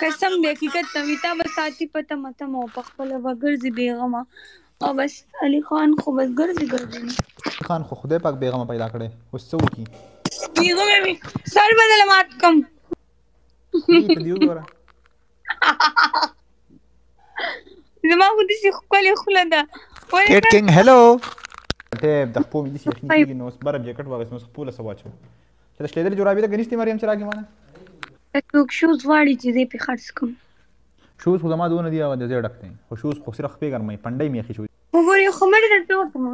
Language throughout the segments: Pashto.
قسم دی حقیقت نه وي تا به ساتي په تمه تمه او په خپله به ګرځي بېغمه او بس علي خان خو بس ګرځي ګرځي خان خو خدای پاک بېغمه پیدا کړی اوس څه وکړي بېغمه مې سر به دله مات کړم ته دې وګوره زما خو داسې ښکلې خوله ده کیټ کینګ هلو ټیپ د خپو مې داسې یخني کېږي نو اوس بره جیکټ واغېست نو اوس خپله څه واچوم چې د شلېدلې جورابې د ګنیستې مریم چې راکې مانه که څوک شوز غواړي چې زه پې خرڅ کوم شوز خو زما دونه دي او د زړه ډک دی خو شوز خو صرف پې ګرمي پنډي مې خې شوی وګوره یو خبر درته وکم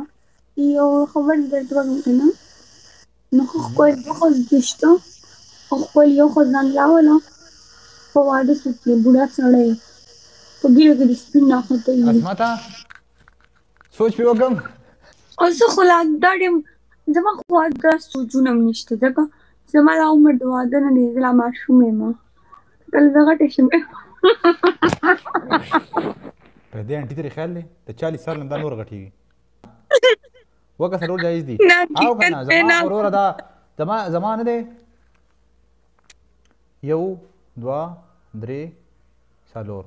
یو خبر درته وکم کنه نو خو خپل دغه دشته او خپل یو خو ځان لاوله په واده سوتې بوډا سړی په ګیره کې د سپین نه خته اسمتا سوچ په وکم او زه خو لا دا ډېم زما خو دا سوچونه هم نشته ځکه زما لا عمر د واده نه دی زه لا ماشوم یم کله زه غټه شم په دې انټي ترې خیال دی د 40 سال نه دا نور غټیږي وکه سره جایز دي او کنه زما ورور دا زما زما نه دی یو دوا درې سالور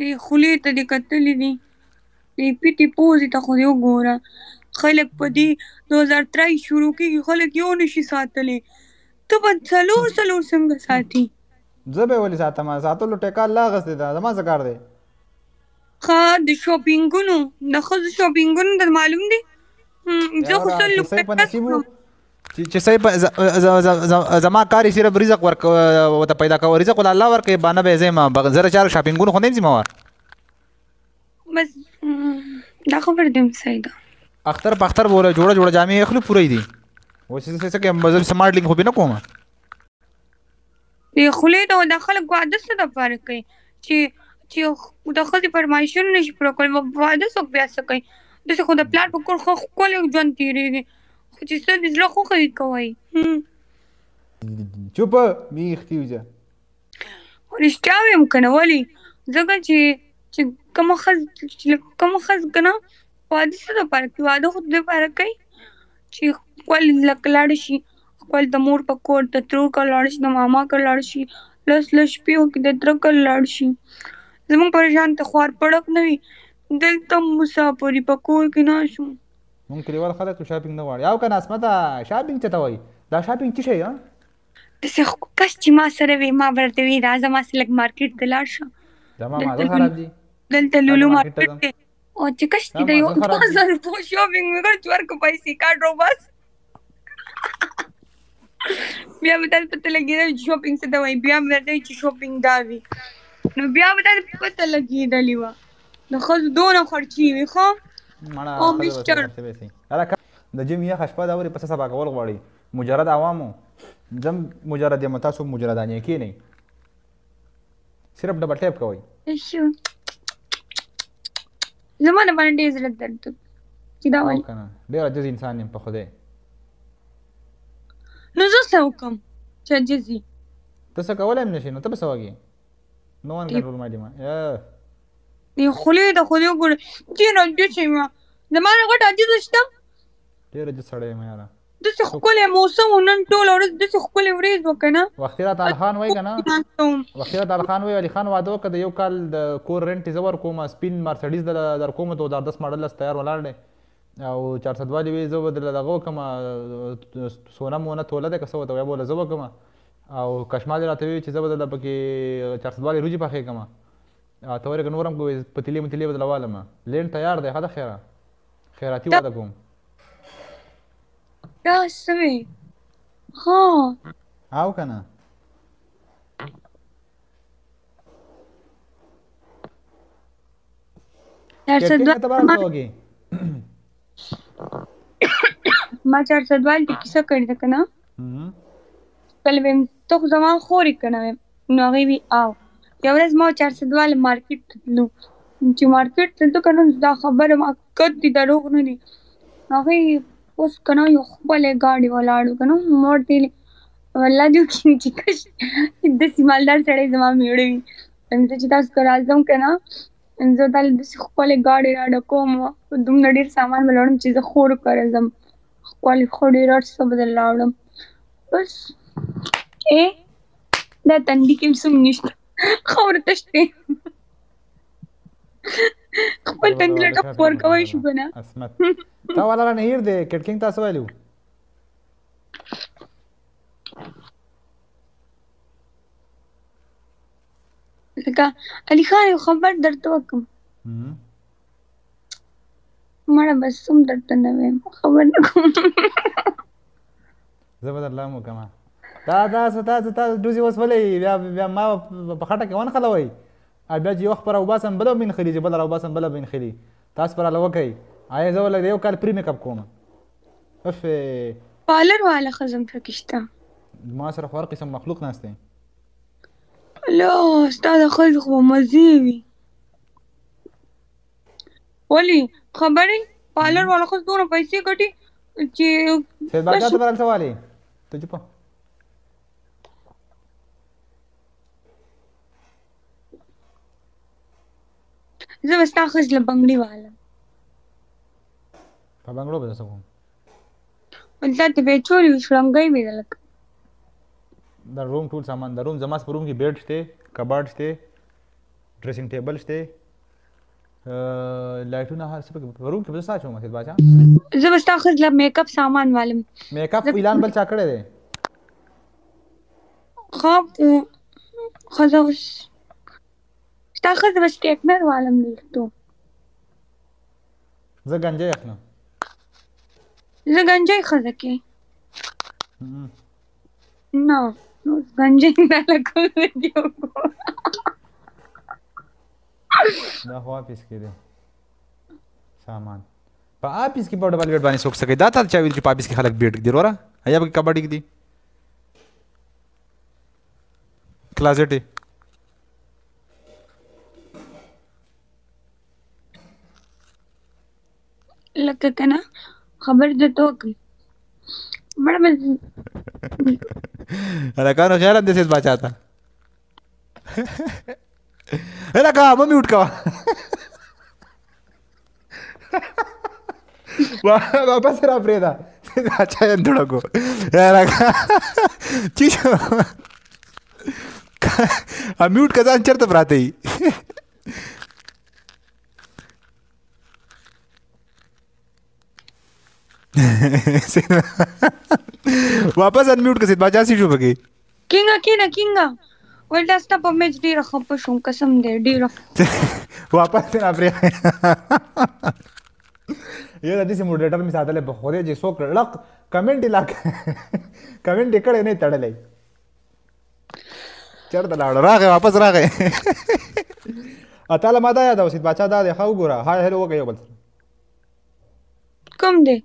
دی خولې ته دې کتلې دي دی پیتي پوزې ته خو دې وګوره خلک په دې 2023 شروع کېږي خلک یو نشي ساتلی ته به څلور څلور څنګه ساتي زه به ولې ساتم ساتلو ټیکال لا غستې ده زما څه کار دی ښه د شاپینګونو د ښځو شاپینګونو در معلوم دي زه خو سل په نصیب چې صاحب زما کاری صرف رزق ورک وته پیدا کوو رزق ول الله ورکې باندې به زما بغیر چار شاپینګونو خو نه زما وار بس دا خبر دې صحیح ده اختر په اختر بوله جوړه جوړه جامې اخلي پوره دي اوس څه څه کې سمارټ لینک خو به نه کومه د خولې د د خلک واده څه د پاره کوي چې چې د خځې فرمایشونه نشي پوره کولی واده څوک بیا څه کوي داسې خو د پلار په کور خو ښکلی ژوند تېرېږي خو چې څه د زړه خوښه یې کوي چوپه میختي وځه خو رښتیا وایم که نه ولې ځکه چې چې کومه ښځه کومه ښځه که نه واده څه لپاره کوي واده خو د لپاره کوي چې خپل لکه لاړ شي خپل د مور په کور د ترور کور لاړ شي د ماما کور لاړ شي لس لس شپې وکړي د تره کور لاړ شي زموږ پر شان ته خوار پړق نه وي دلته مسافري په کور کې نه شو مونږ کلیوال خلک شاپینګ نه غواړي او کنه اسمته شاپینګ څه ته وایي دا شاپینګ څه شی ده داسې خو کس چې ما سره وي ما به درته وي راځه ما سره لږ مارکیټ ته لاړ شه زما مازه خراب دي دلته لولو مارکیټ دی او چې کښ کې د یو بازار په شاپینګ وګړ چې ورکو پیسې کارډ رو بس بیا به تاسو پته لګیدل چې شاپینګ څه ته وایي بیا به درته چې شاپینګ دا وي نو بیا به تاسو پته لګیدلی وه د ښځو دونه خرچې وي ښه او مسټر د جیم یخه شپه ده ورې پسه سبا کول غواړي مجرد عوامو زم مجرد یم تاسو مجردان یې کینئ صرف ډبل ټیپ کوئ شو زما نه باندې ډېر زړه درد وکړ چې دا وایي کنه ډېر عجز انسان یم په خدای نو زه څه وکړم چې عجز یي ته څه کولی هم نه شي نو ته به څه وږې نو وان کنټرول ما دي ما دی خولې د خولې وګوره دې نه عجز یم زما نه غټ عجز شته ډېر عجز سړی یم یاره داسې ښکلی موسم و نن ټوله ورځ داسې ښکلې ورېځ وه که نه وختي راته الخان وایي که نه وختي راته الخان وایي علي خان واده وکړه د یو کال د کور رنټ یې زه ورکوم سپین مرسډیز درله در کوم د هزار دس ماډل لس تیار ولاړ دی او چارسدوالي وایي زه به درله دغه وکړم سونه مونه توله دی که څه ورته وایي به له زه وکړم او کشمال یې راته وایي چې زه به درله پکې چارسدوالي روجي پخې کړم ته ورې که نور هم کوې پتیلې متیلې به درله والم لینډ تیار دی ښه ده خیره خیراتی واده کوم دا سوي ها او کنه ما چار سدوال د کیسه کړی ده کنه کله به ته خو زما خور یې که نه وې؟ نو هغې وي او یوه ورځ ما او چارسدواله مارکیټ ته تلو چې مارکیټ ته تلو که نه دا خبره حقیقت دي دروغ نه دي هغې اوس که نه یو ښکلی ګاډی ولاړو که نه ما ورته ویلې الله دې وکړي چې کش داسې مالدار سړی زما میړه وي زه چې تاسو ته راځم که نه زه تا له داسې ښکلی ګاډی راډه کوم دومره ډېر سامان به لړم چې زه خور کره ځم ښکلی ښه ډېر هر څه به درله راوړم بس اے دا تندی کې سم نشته خور تشته خپل تندی لټه پور کوي شو کنه اسمت تا ولا نه هیر دې کټ کینګ تاسو ویلو لکه علي خان خبر درته وکم مړه بس سم درته نه ویم خبر نه کوم زه به درلام وکړم تا دا ستا ستا دوزي اوس ولې بیا بیا ما په خټه کې ون خلوي ا بیا چې یو خبره وباسم بل بین خلی چې بل را وباسم بل بین خلی تاسو پر لو کوي آی زه ولګ یو کال پری میک اپ کوم اف پالر والا خزم پکشته ما سره خور قسم مخلوق ناشته لا استاد خو خو مزي وي ولی خبرې پالر والا خو دومره پیسې ګټي چې سید باچا ته برالته والی ته چوپ زه به ستا ښځ له بنګړي والم په بنګړو به څه کوم دا ته به چوري شړنګۍ مې ده لکه د روم ټول سامان د روم زما په روم کې بیډ شته کباډ شته ډریسینګ ټیبل شته لایټونه هر څه په روم کې به ساچ وم اخر باچا زه بس تاسو له میک اپ سامان والم میک اپ اعلان بل چا کړی دی خو خو زه اوس تاسو بس ټیکنر والم دلته زه گنجای اخلم زه گنجای خزه کې نه نو ګنجنګ دا لکه ویډیو ګوره دا خو آفیس کې دی سامان په آفیس کې په ډبل بیډ باندې څوک څه کوي دا تا چا ویل چې په آفیس کې خلک بیډ ږدي وروره ایا پکې کبډ ږدي کلازټ یې لکه کنه خبر درته وکړم مړه مې هلکانو خیال هم د سیس باچا ته هلکه مه میوټ کوه واپس را پرېږده باچا یې دوړه کو هلکه چی شو میوټ که ځان چېرته پراته یي واپس انمیوټ کړه سید باچا سی شو بګي کینګا کینا کینګا ولدا ستا په میچ ډیر خپ شوم قسم دې ډیر واپس نه پرې یو د دې موډریټر می ساتل په خوده چې سو کړه کمنټ لا کمنټ کړه نه تړلې چرته لاړ راغې واپس راغې اتاله ما دا یاد اوسید بچا دا دی خو ګوره هاي هلو وګه یو بل کوم دی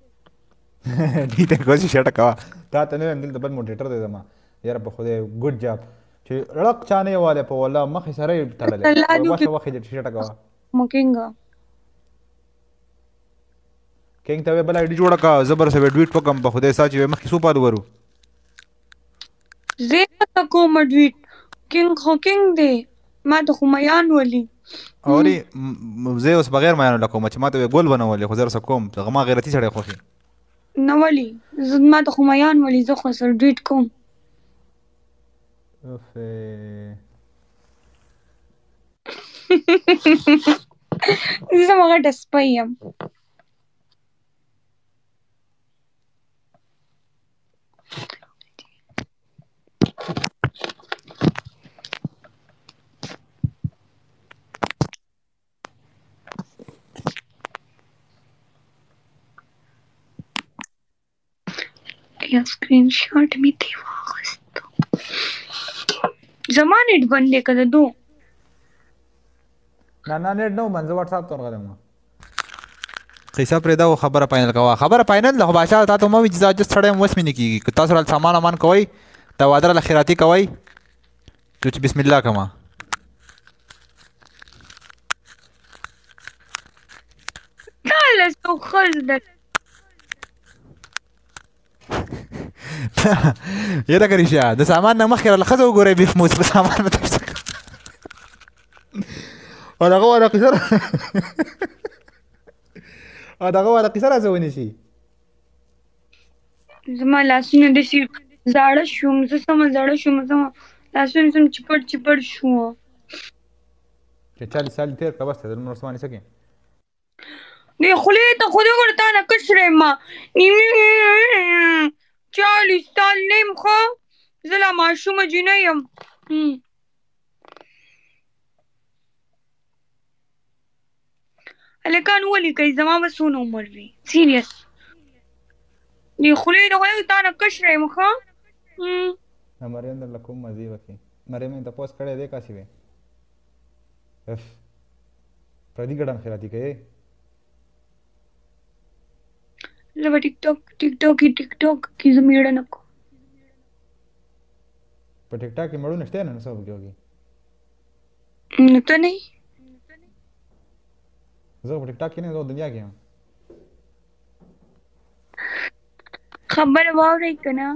دې ته کوشش شټه کا تا ته نه دلته بل موډریټر دی زما یاره په خوده ګډ جاب چې رق چانه والے په ولا مخې سره تړلې واشه واخې دې شټه کا مکینګا کینګ ته بل ایډي جوړه کا زبر سره ډویټ وکم په خوده ساچ مخې سو پالو ورو زه درته کوم ډویټ کینګ خو کینګ دی ما ته خو میان ولي اوري زه اوس بغیر میانو لکوم چې ما ته ګل ونه ولي خو زه سره کوم ته غما غیرتی سړی خوخي نه ولي زه ما ته خو میان ولي زه خو سره ډویټ کوم اوف زه مغه د سپیم یو سکرین شاټ می دی واغست زما نیټ بند دی که د دو نه نه نیټ نه منځه واتساپ ته ورغلم قصه پرې دا خبره فاینل کوه خبره فاینل له بادشاہ تا ته مو چې دا جس سړی وس مې نه کیږي که تاسو را سامان امان کوي دا وادر له خیراتی کوي ته چې بسم الله کما کله څو خل یره کړی شه د سامان نه مخکې راله خزه وګورې بیف موس په سامان مته او دغه ولا قصر او دغه ولا قصر ازونی شي زما لاسونه د شي زاړه شوم زه سم زاړه شوم زما لاسونه سم چپړ چپړ شو چې چل سال تیر کړه بس ته نور سمانی سکه دې خولې ته خو دې ورته نه کشر یم چالیس کال نه یم ښه زه لا ماشومه جینۍ یم هلکان ولیکئ زما به څونه عمر وي سیریس دې خولې ته خو تا نه کشر یم ښه مریم درله کوم مزې وکړي مریم یې تپوس کړی دی کاسې وې اف پردي ګډان خیراتي کوي لوه ټیک ټاک ټیک ټاک کې ټیک ټاک کې زمیړه نکو په ټیک ټاک کې مړو نشته نه څه وګوري نه ته نه زه په ټیک ټاک کې نه زه دنیا کې یم خبر واوري کنه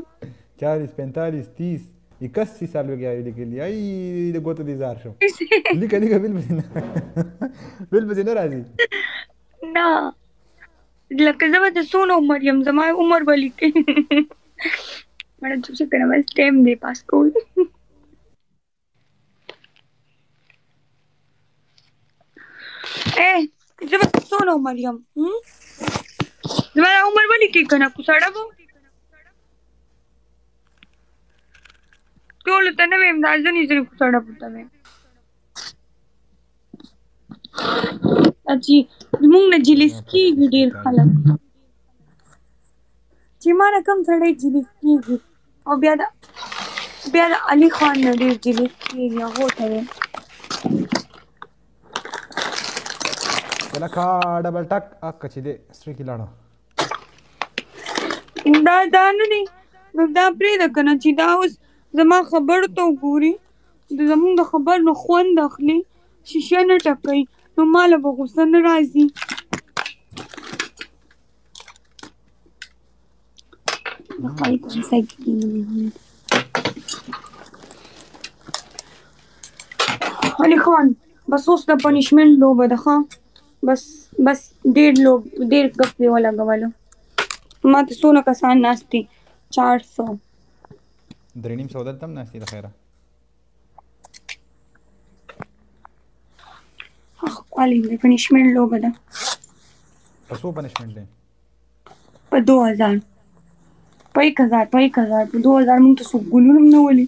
40 45 30 81 سال وګیا لیکل دی ای د ګوتو دي زار شو لیکه لیکه بل بل نه بل بل نه راځي نه لکه زما د سونو عمر يم زما عمر ولي کې مړه چې کنه بس ټیم دی پاس کول ای زه به څونه عمر یم زما دا عمر ولې کې کنه کو سړه وو ټول ته نه ویم دا ځنی ځنی کو سړه پته مې اچي موږ نه جلیس کیږي ډیر خلک چې ما نه کم سړی جلیس کیږي او بیا د بیا د علی خان نه ډیر جنیټ کیږي هغه ورته وایي. کله کا ډبل ټک اک چې دې سټری کې لاړه دا دا نه دی نو دا پرې ده کنه چې دا اوس زما خبر ته وګوري د زمونږ د خبر نو خوند اخلي شیشه نه ټکوي نو ما له به غوسه نه راځي خپل کوم ځای کې کینې علي خان بس اوس د پنیشمنت لوبه ده ښه بس بس ډېر لوب ډېر ګپ یې ولګولو ما ته څونه کسان ناست دي چار سو درې نیم سوه دلته هم ناست دي د خیره ښکلې د پنیشمنټ لوبه ده په څو پنیشمنټ دی په دوه هزار په یک هزار په یک هزار په دوه هزار مونږ ته څوک ګلونه هم نه ولي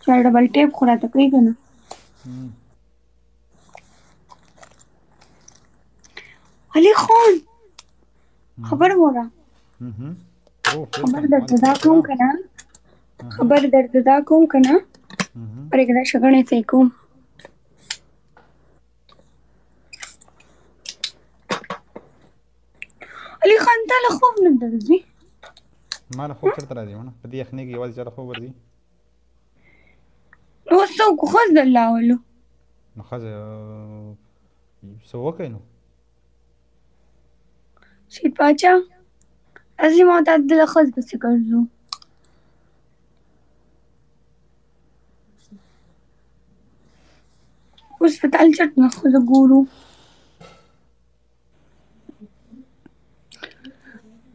چې دا ډبل ټیپ خو راته کوي که نه علي خان خبر وره خبر درته دا کوم که نه خبر درته دا کوم که نه پرېږده شګڼې ته یې کوم علي خان ته له خوب نه درځي ما له خوب چرته راځي ونه په دې یخنۍ کې یوازې چاته خوب ورځي نو څه وکړو ښځه لاولو نو ښځه څه وکړئ نو شي پاچا ازي ما ته د ښځ پسې ګرځو اوس په تل چټ نه ښځه ګورو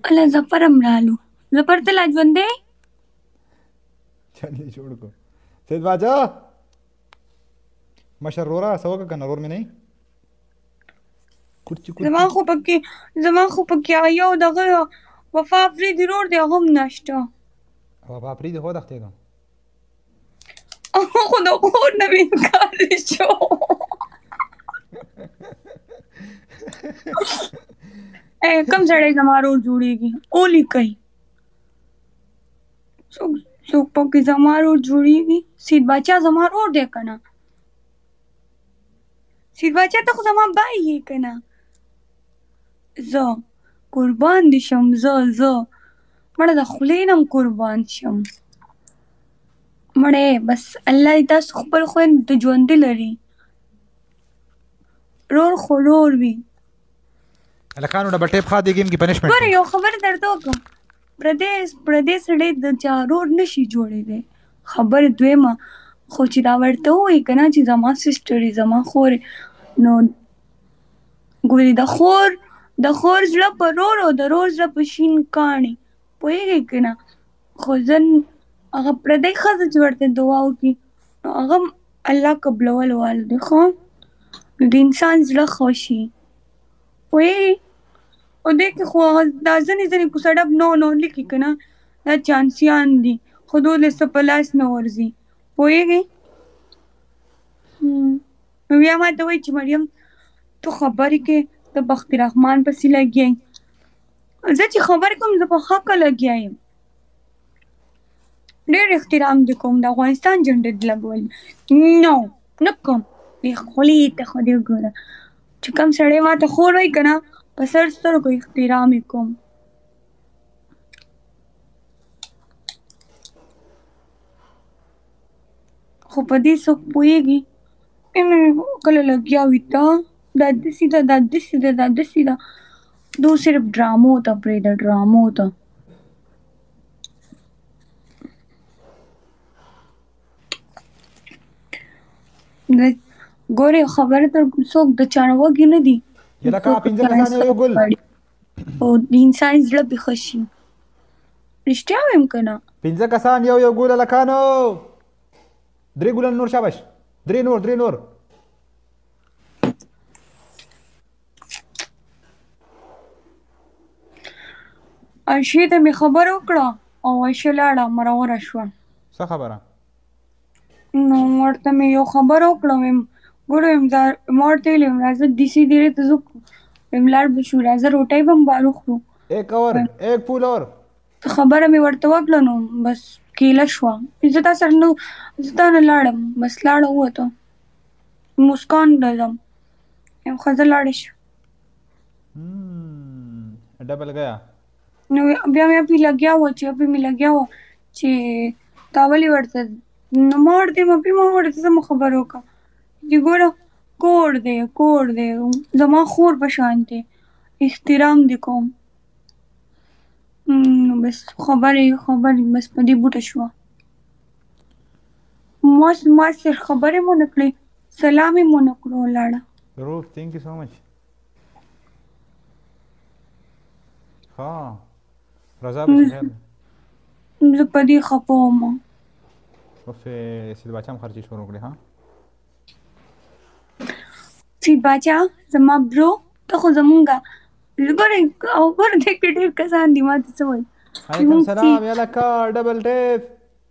الله ظفر هم رالو ظفر ته لا ژوند دی چل یې جوړ کو سید باچا مشر رورا څه وکړه که نه رور مې نه زما خو پکې زما خو پکې یو دغه وفا فرید رور دی هم نشته وفا فرید هو دښتې ده خو د اور نه مې انکار شو اے کم سړی زما رور جوړیږي او لیکي څوک څوک پکې زما رور جوړیږي سید باچا زما رور دی که نه سید باچا ته خو زما بای یې که نه زه قربان دي شم زه زه مړه د خولې نه قربان شم مړه بس الله دې تاسو خپل خوند د ژوند لري رور خو رور وي الکانو ډبل ټیپ خا دی گیم کی پنشمنت ګوره یو خبر درته وکم پردیس پردیس ډې د چارور نشي جوړې دي خبر دویمه خو چې دا ورته وې کنه چې زما سیسټر زما خور نو ګوري د خور د خور زړه په رور او د رور زړه په شین کاڼي پوهېږي که نه خو ځن هغه پردی ښځه چې ورته دعا وکړي نو هغه الله قبلول وال دی خو نو د انسان زړه خوشي پوهېږي او دې کې خو هغه دا ځنې ځنې کوڅه ډب نو نو لیکي که نه دا چانسیان دي خو دوی له څه په لاس نه ورځي پوهېږي نو بیا ما ته وایي چې مریم ته خبرې کې د بخت رحمان پسې لګیا زه چې خبرې کوم زه په حق لګیا یم ډېر احترام دې کوم د افغانستان جنډه دې لګول نو نه کوم خولې ته خو دې وګوره چې کوم سړی ما ته خور وایي که نه په سر سترګو اخترام یې کوم خو په دې څوک پوهېږي نو کله لګیا وي دا دا داسې ده دا داسې ده دا داسې ده دوی صرف ډرامو ته پرېږده ډرامو ته ګورې خبره ته څوک د چاروکي نه دي یره کا پنځه کسان یو ګل او د انسان زړه به ښه شي رښتیا وایم که نه پنځه کسان یو یو ګول لکانو درې ګولن نور شاباش درې نور درې نور عایشې ته مې خبره وکړه او عایشه لاړه مروره شوه څه خبره نو ورته مې یو خبر او کړم ګور دا مورته ویلم راځه د سي ډیره ته زو املار بشو راځه روټۍ بم بارو خورو ایک اور ایک پول اور خبره مې ورته وکړه نو بس کېله شوه زه تا سره نو زه تا نه لاړم بس لاړه ووته مسکان ته ځم یو ښځه لاړه شو ډبل ګیا نو بیا مې پې لګیا و چې پې مې لګیا و چې تا ولې ورته نو ما ورته ویل مپي ما ورته څه مو خبرې وکړه چې ګوره کور دی کور دی زما خور په شان دی احترام دې کوم نو بس خبرې خبرې بس په دې بوټه شوه ما ما سر خبرې مو نه کړې سلام یې مو نه کړو ولاړه روف ثینک یو سو مچ ها رضا به خیر زه په دې خپه وم اوس سید باچا هم خرچې شروع کړې ها سید باچا زما برو ته خو زمونږه ګورې او ګورې دې کې ډېر کسان دي ما ته څه وایي وعلیکم السلام یا لکه ډبل ډیف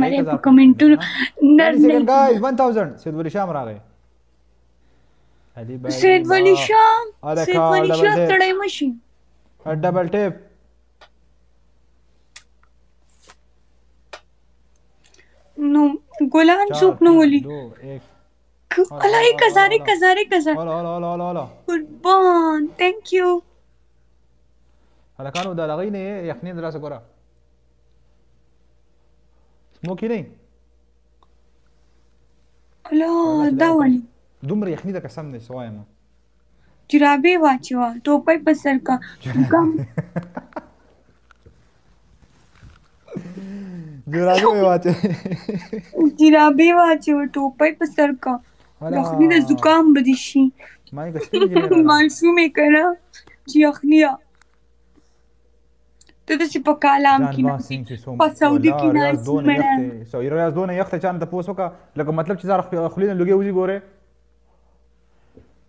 مړې په کمنټونو نر نه ګایز 1000 سید ولی شام راغی سید ولی شام سید ولی شام تړای مشي ډبل ټیپ نو ګلان څوک نه ولي الله یې کزاره کزاره کزاره قربان ثانک یو هلکانو دا لغی نه یخنی دراسه ګوره سموکی نه کلو دا ونی دومره یخنی ده قسم دی سوای ما جرابې واچوه ټوپۍ په سر کا جورابي مې واچو جورابي واچو ټوپۍ په سر کا یخني د زکام بدی شي ما یې کښته جوړه ماشومې کنه چې یخنیا ته د سی په کالام کې نه په سعودي کې نه دونه یخته سو یره یاز دونه یخته چانه ته پوسو کا لکه مطلب چې زار خلیل لګي وځي ګوره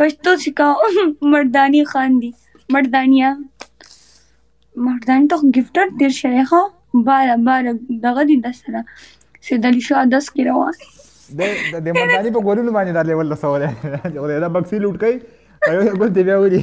پښتو سکھاؤ مردانی خان دی مردانیا مردانی ته گفټر تیر شوی ها بار بار دغه دی د سره سید علی شاه داس کې روان د د مردانی په ګورونو باندې دا لیول سره دا بکسی لوټ کړي ایو ګل دی بیا ودی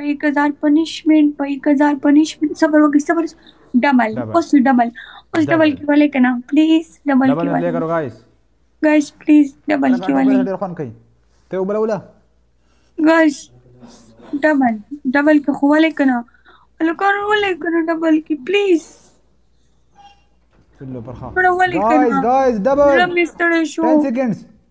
په یک هزار پنشمنټ په یک هزار پنشمنټ صبر وکړئ صبر ډبل اوس ډبل اوس ډبل کې ولې کنه پلیز ډبل کې ولې ډبل ګایس ګایس پلیز ډبل کې ولې ډیر خوان کوي ته وبله ولا ګایس ډبل ډبل کې خو ولې کنه الکان ولې کنه ډبل کې پلیز ګایس ګایس ډبل 10 سیکنډز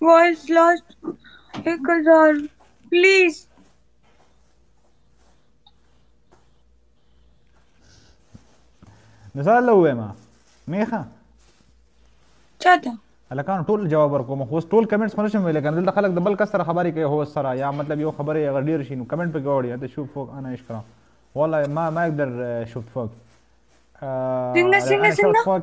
وائس لاسٹ ایک ہزار پلیز نو سال وې ما میخه چاته الکان ټول جواب ورکوم خو ټول کمنټس خو نشم ویل کنه دلته خلک د بل کس سره خبرې کوي هو سره یا مطلب یو خبرې هغه ډیر شي نو کمنټ پکې وړي ته شوف فوق انا ايش کرم والله ما ما اقدر شوف فوق څنګه څنګه څنګه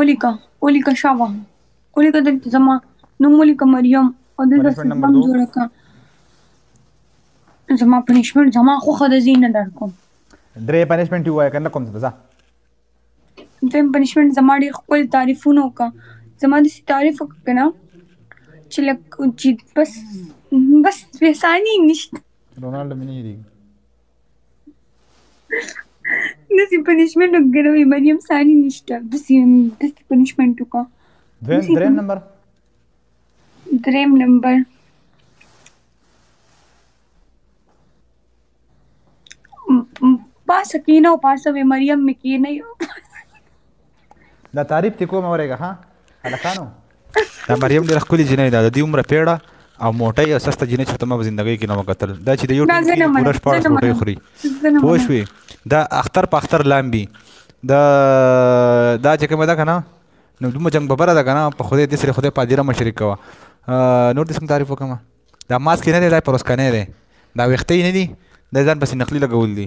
ولیکه ولیکه شابه ولیکه دلته زما نوم ولیکه مریم او دلته سیستم جوړ کړه زما پنیشمنت زما خوښه ده زه نه درکوم درې پنیشمنت ووایه که نه کوم زه دویم پنیشمنت زما ډېر ښکل تعریفونه وکړه زما داسې تعریف وکړه که نه چې لک چې بس بس بې ثاني نشته رونالډو مې نه هېرېږي داسې پنشمنټ وګروي مریم ثاني نشته داسې داسې پنشمنټ وکړه دویم دریم نمبر دریم نمبر پاسه کینه او پاسه وې مریم مې کینه دا تعریف ته کوم اورېګه ها هلکانو دا مریم ډېر خپل جنې ده د دې عمر پیړه او موټي او سسته جنې چې تمه زندګۍ کې نه وکتل دا چې د یو ټیم کې پوره شپه ټوټه خوري پوه شوې دا اختر په اختر لامبي دا دا چې کومه ده کنه نو دومره جنگ ببره ده کنه په خوده دې سره خوده پادیره مشرک کوا نور دې څنګه تعریف وکم دا ماسک نه دی دا پروسکنه دی دا وختې نه دی د ځان پسې نقلي لګول دي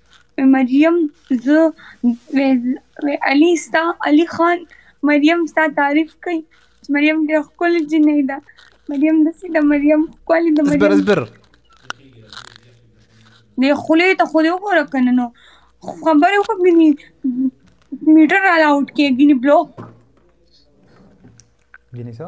مریم زه علی ستا علی خان مریم ستا تعریف کوي مریم ډېر خپل جنې ده مریم د سې د مریم خپل د مریم اصبر اصبر نه خله ته خو دې وګوره کنه نو خبره وکړې میټر الاوټ کېږي نه بلوک جنې سو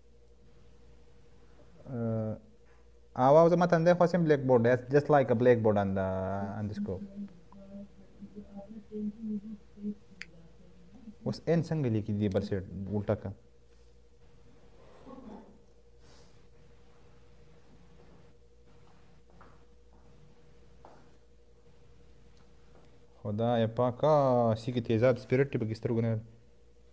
Uh, آو آو زما تندې خو سم بلیک بورډ اټس جست لایک ا بلیک بورډ ان دا ان دی سکوپ اوس ان څنګه لیکي دی بر سیټ الټا کا خدای پاکه سی کې تیزاب سپیرټ په کې سترګونه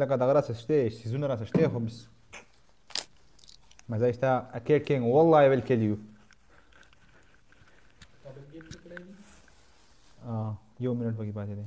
لکه دغه راسه شته سیزونه راسه شته خو بس مزه شته اکیټ کینګ والله ویل کلیو یو منټ پکې پاتې دی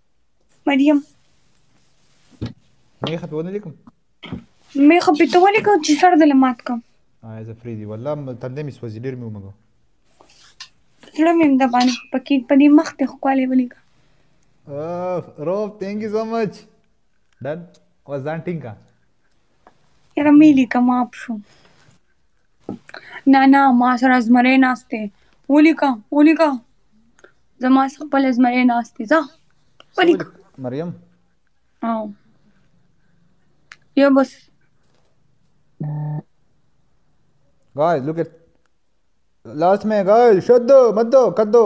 مریم مې خپې ونه لیکم مې خپې ته ولیکم چې سر د لمات کوم آیا زه فری دی والله تندې مې سوځي ډېر مې ومګو زړه مې د باندې پکې په دې مخ ته خواله ولیکم روب ثانک یو سو مچ ډن او ځان ټینګه یاره مې لیکم اپ شو نه نه ما سره زمری ناست دی ولیکه ولیکه زما سره خپل زمری ناست دی ځه ولیکه مریم او یو بس Guys, look at last man, guys, shut the, maddo, kaddo.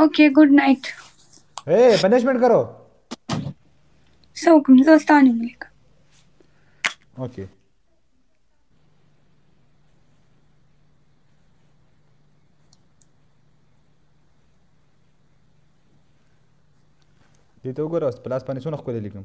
اوکې ګډ نایټ اے پنشمنټ کرو څه وکړم زه ستا نوم لیکم اوکې دې ته وګوره پلاس باندې څونه ښکلې لیکم